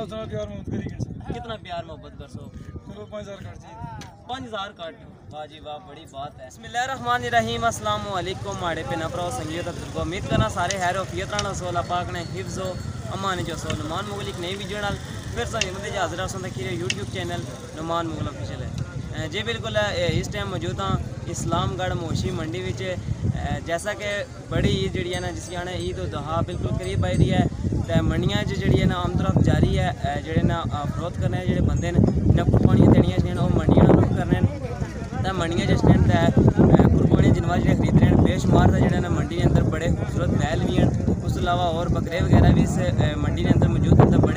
दस साल प्यार मोहब्बत करी कैसे कितना प्यार मोहब्बत कर सो चलो पाँच हज़ार कर चाहिए। पाँच हज़ार कट। वाह जी वाह बड़ी बात है। बिस्मिल्लाहिर्रहमानिर्रहीम अस्सलाम वालेकुम माड़े पे नफरा संगीत बुजुर्गो उम्मीद करना सारे हैर वफियत सोला पाक ने हिफ्जो अमान जो सो नुमान मुगल एक नई वीडियो नाल। फिर सारी हाजिर YouTube channel Numan Mughal official है। जी बिल्कुल इस टाइम मौजूद हाँ इस्लामगढ़ मोशी मंडी विच जैसा कि बड़ी ईद जी ना जिसकी आने ईद दहा बिल्कुल करीब आई रही है तो मंडियाँ जी ना आम जारी है जेह्ड़े ना फरोख्त करने जेह्ड़े बंदे न कुर्बानियाँ देनियाँ जेह्ड़ियाँ ओह् रुख करने ते मंडियाँ च स्टैंड ते कुर्बानियाँ खरीद रहे हैं बेशुमार ना मंडी दे अंदर बड़े खूबसूरत बैल भी हैं उस अलावा और बकरे वगैरह भी इस मंडी के अंदर मौजूद हैं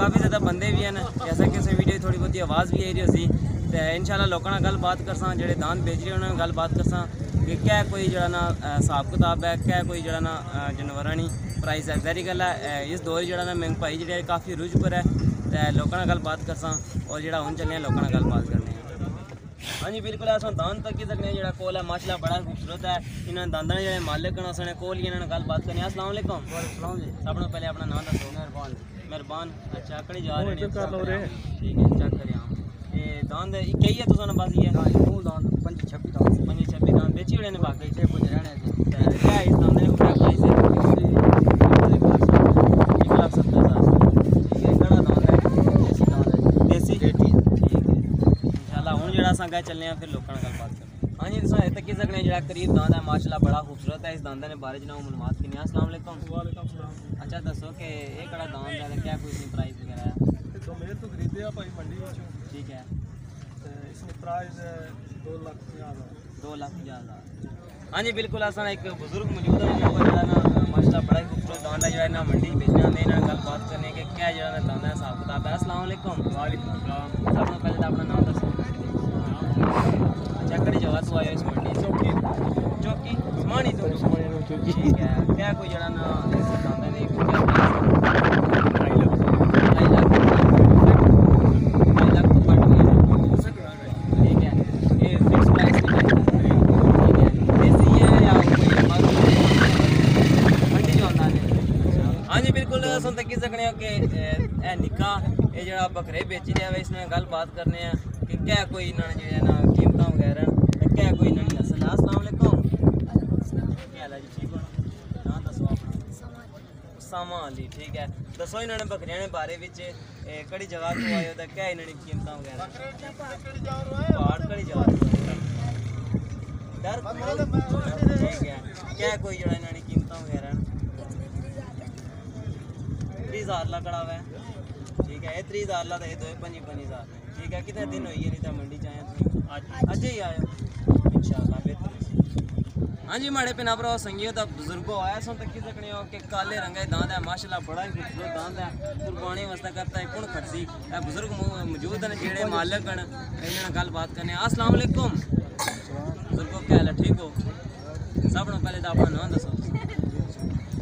काफ़ी ज़्यादा बंदे भी हैं जैसा कि इस वीडियो थोड़ी बहुती आवाज़ भी आई रही होसी ते इंशाल्लाह लोगों नाल गलबात करसां जेह्ड़े दान बेच रहे उन्होंने गलबात करसां कि क्या कोई जरा ना हिसाब किताब है क्या कोई जरा ना जानवरां नी। प्राइस है जहरी गल है इस दौर जरा ना महँगाई जी काफ़ी रुझ पर है ते लोगों गलबात करसां और जेह्ड़ा हून चलने लोगों गलबात करने हाँ जी बिल्कुल अस दान तक ही सकने जेह्ड़ा कोल है माशाल्लाह बड़ा खूबसूरत है इन्होंने दांदा ने जेह्ड़े मालिक न उसने कोल ही इन्होंने गलबात करनी अस्सलाम वालेकुम। सब पहले अपना नाम दसो मेहरबान मेहरबान। अच्छा कड़ी जा रहे हैं ठीक है चेक करें हम ये दांद कई है तुसां बस ये पंजी छब्बी दांद। पंजी छब्बी दांद बेची होने ने बाकी? छे कुछ रहने ते क्या है इस दांद ने क्या प्राइस है एक लाख सत्तर हज़ार ठीक है केड़ा दांद है देसी दांद है। देसी। ठीक है। इंशाल्लाह हुन जेह्ड़ा असां गए चलने फिर लोकां नाल गल्लबात करने। हाँ जी तो इंसान तक की जगने जड़ा करीब दांदा है माशाला बड़ा खूबसूरत है। इस दांदा ने बारे जनाब मलूमात की नहीं। अच्छा दसो कि ये कड़ा दांद है क्या कोई प्राइस वगैरह है? ठीक है। इसमें प्राइस दो लाख हाँ जी बिल्कुल ऐसा एक बुज़ुर्ग मौजूद है जो बड़ा खूबसूरत दांदा है ना मंडी बेचने आते हैं गलबात करने के क्या जो है दांदा हिसाब किताब है। असलम वालेकुम। वालेकुम पहले तो अपना नाम दसो। कड़ी जगह तू आयो इस मंडी चौकी चौकी मानी तो। ठीक है क्या कोई ना ने लाख। तो ठीक है नहीं हाँ। जी बिल्कुल सुन तक सकने हो कि निक्का ये जरा बकरे बेची रहा है इसमें गल बात करने हैं कि क्या कोई इन्होंने जो है ना ते कोई नस्ल है अस्सलाम वालेकुम हाल है। जी ठीक हो नाम दसो अपना। सामा अली ठीक दसो इन्होंने बकरियाँ ने बारे केड़ी जगह तो आए ते क्या इन्होंने कीमत वगैरह पहाड़ केड़ी जगह आए? डर ठीक है। क्या कोई जरा इन्होंने कीमत वगैरह त्रीह हज़ार ला कड़ा ठीक है ये त्रीह हज़ार ला तो ये दो पंजी पंजी हज़ार ठीक है कितने दिन हुई नहीं तो मंडी च आए अज ही बेहतर हाँ जी, माड़े पिना भरा संगियो दा बुजुर्गो आया सो तक सकने हो, कि काले रंग का है, माशाल्लाह, बड़ा ही खूबसूरत दांत है। कुर्बानी वास्ते करता है, कौन खड़सी ए, बुज़ुर्ग मौजूद ने जेड़े मालिक न इन्हां गल बात करने। अस्सलाम बुजुर्गो, क्या हाल है? ठीक हो? सब तो पहले तो अपना नाम दसो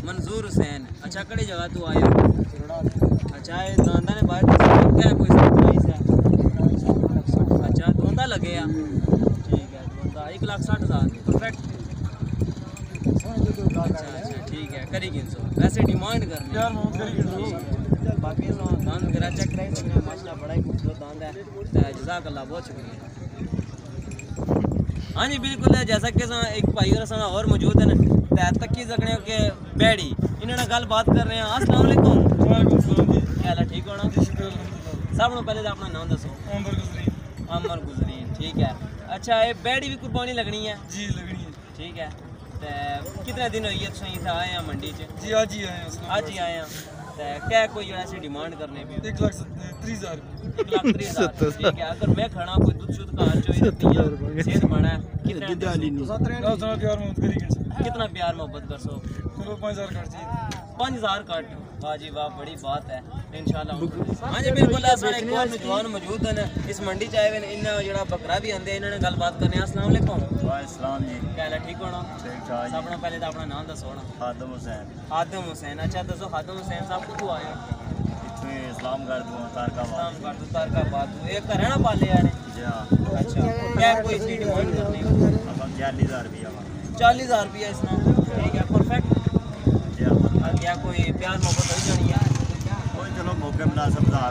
मंजूर हुसैन। अच्छा कड़ी जगह तू हो अच्छा दांदा ने बाहर कोई है? लगे ठीक है दोंदा एक लाख साठ हज़ार। परफेक्ट अच्छा अच्छा ठीक है करी गिन सौ। वैसे डिमांड करनी करी। बाकी सो दांद चेक कराई हैं। बड़ा ही खूबसूरत दांद है। तो जजाकल्लाह बहुत शुक्रिया। हाँ जी बिल्कुल है। जैसा कि एक भाई और असां और मौजूद हैं। ते तक्की सकने कि बैड़ी। इन्होंने गल बात कर रहे हैं। है ठीक होना सब तो पहले तो अपना नाम दसो। उमर गुजरी। अमर गुजरीन ठीक है। अच्छा ये बैड़ी भी कुर्बानी लगनी है? जी लगनी है। ठीक है। ते कितने दिन हुई है तुम इतना आए हैं मंडी च? जी आज ही आए हैं अज ही आए हैं। ते क्या कोई ऐसी डिमांड करने भी एक लाख तीस हज़ार। एक लाख त्रीस हज़ार। ठीक है अगर मैं खाना कोई दूध शुद्ध घर चो पिया सेहत बना है कितने प्यार मोहब्बत करी गए कितना प्यार मोहब्बत कर सो चलो पाँच हज़ार कर चाहिए पाँच हज़ार कट। वाह जी वाह बड़ी बात है। इंशाल्लाह। हाँ जी बिल्कुल साढ़े नौजवान मौजूद हैं? इस मंडी च आए हुए इन्हें जेह्ड़ा बकरा भी आंदे इन्होंने गलबात करने। अस्सलाम वालेकुम। ठीक होना? अपना पहले तो अपना नाम दसो ना। खादम हुसैन। खादम हुसैन। अच्छा दसो खादम हुसैन साहब कुत्थों आए हो? तो तारकाबाद। कर दो घर है ना पाले यार हाँ। अच्छा क्या कोई इसकी डिमांड करनी? चालीस हज़ार रुपया। चालीस हज़ार रुपया इसमें। ठीक है परफेक्ट या कोई प्यार मोहब्बत जानी है? कोई चलो मौके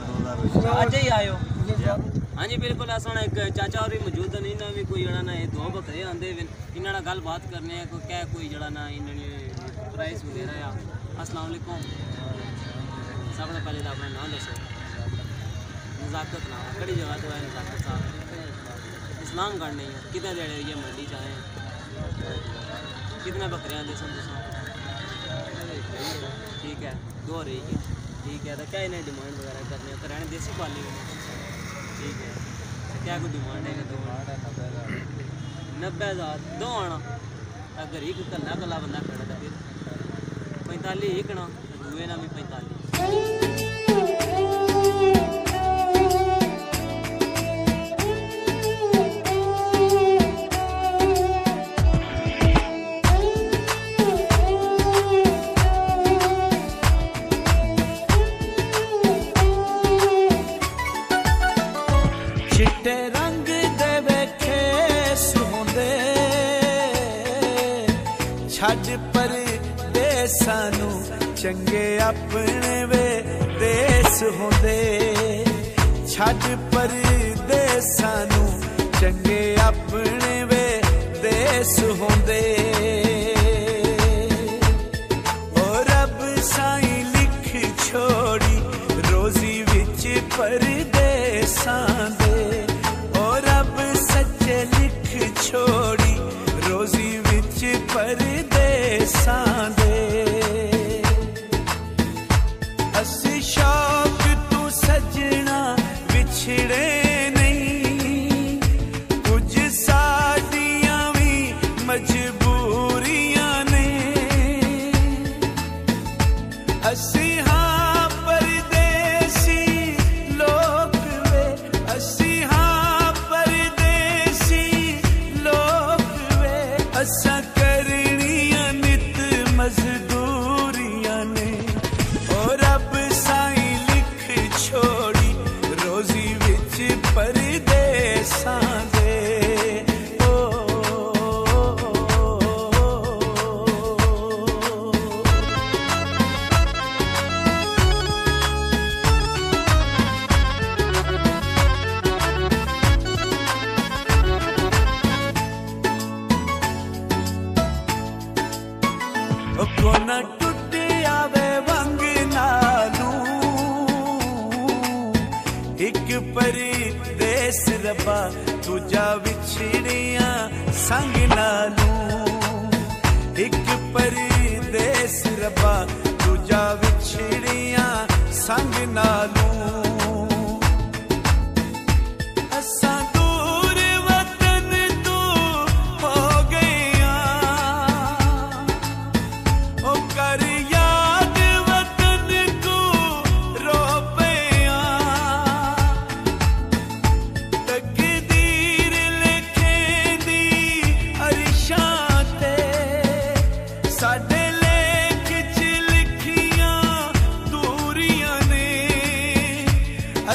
दो ही आयो। हाँ।, हाँ। जी बिल्कुल अस एक चाचा और भी मौजूद भी कोई ना दो बकरे आते इन्होंने गलबात करने कोई क्या कोई ना प्राइस वगैरह या। अस्सलाम वालेकुम। पहले तो अपना नाम दसो नज़ाकत नाम कड़ी जगह तो है नज़ाकत साहब। इस्लाम गढ़ नहीं है कितने देने ये मंडी चाहे कितने बकरियाँ दे सब तुम ठीक है, दो रही है ठीक है तो क्या इन्हें डिमांड वगैरह करने हैं? तो रहने देसी पाली ठीक है तो क्या कोई डिमांड है दो? नब्बे हज़ार, दो आना। अगर एक कला कला बंदा खड़ा तो फिर पैंताली एक ना दुए ना भी पैंताली। ਚੰਗੇ ਆਪਣੇ ਵੇ ਦੇਸ ਹੁੰਦੇ। ਛੱਡ ਪਰ ਦੇਸਾਂ ਨੂੰ ਚੰਗੇ ਆਪਣੇ ਵੇ ਦੇਸ ਹੁੰਦੇ। ਓ ਰੱਬ ਸਾਈਂ ਲਿਖ ਛੋੜੀ ਰੋਜ਼ੀ ਵਿੱਚ ਪਰਦੇਸਾਂ सकरणीय अमित मजद ਇੱਕ ਪਰਦੇਸ ਰੱਬਾ ਦੂਜਾ ਵਿਛੜੀਆਂ ਸੰਗ ਨਾਲੂ। ਇੱਕ ਪਰਦੇਸ ਰੱਬਾ ਦੂਜਾ ਵਿਛੜੀਆਂ ਸੰਗ ਨਾਲੂ।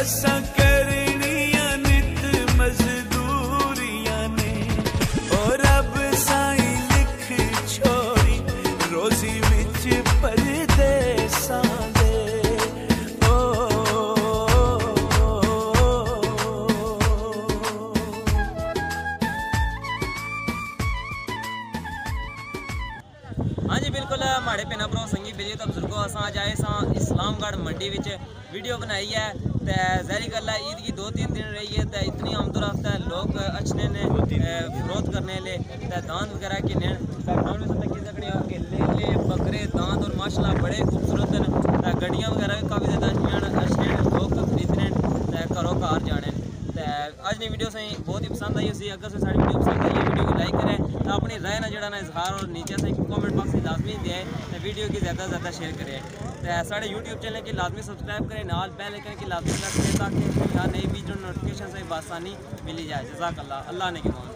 ਅਸਾਂ ਕਰਨੀਆਂ ਨਿਤ ਮਜ਼ਦੂਰੀਆਂ ਨੇ। ਓ ਰੱਬ ਸਾਈਂ ਲਿਖ ਛੋੜੀ, ਰੋਜ਼ੀ ਵਿੱਚ ਪਰਦੇਸਾਂ ਦੇ ਓ, ਹਾਂਜੀ, ਬਿਲਕੁਲ, ਮਾੜੇ ਪਿੰਨਾ ਭਰਾ ਸੰਗੀ ਵੀਡੀਓ ਤਾਂ ਬਜ਼ੁਰਗੋ ਅਸਾਂ ਅੱਜ ਆਏ ਸਾਂ ਇਸਲਾਮਗੜ੍ਹ ਮੰਡੀ ਵਿੱਚ। ਵੀਡੀਓ ਬਣਾਈ ਹੈ। तो जहरी है ईद की दो तीन दिन रही है तो इतनी आमदोरफ्ता लोग अच्छे ने विरोध करने ले तो दांत वगैरह के ले बकरे दांत और माशाला बड़े खूबसूरत हैं। तो गड्डिया वगैरह भी काफ़ी ज़्यादा अच्छी अच्छे लोग खरीदने तो घरों घर जाने। अज की वीडियो सही बहुत ही पसंद आई अगर से सारी वीडियो पसंद आई वीडियो को लाइक करें तो अपनी राय ना जरा इजहार और नीचे से कमेंट बॉक्स में लाजमी दे तो वीडियो की ज़्यादा से ज़्यादा शेयर करें। तो साढ़े यूट्यूब चैनल की लाजमी सब्सक्राइब करें, नाल पहले करें कि लाजमी ताकि नई वीडियो नोटिफिकेशन से आसानी मिली जाए। जजाक अल्लाह अल्लाह ने की मौत।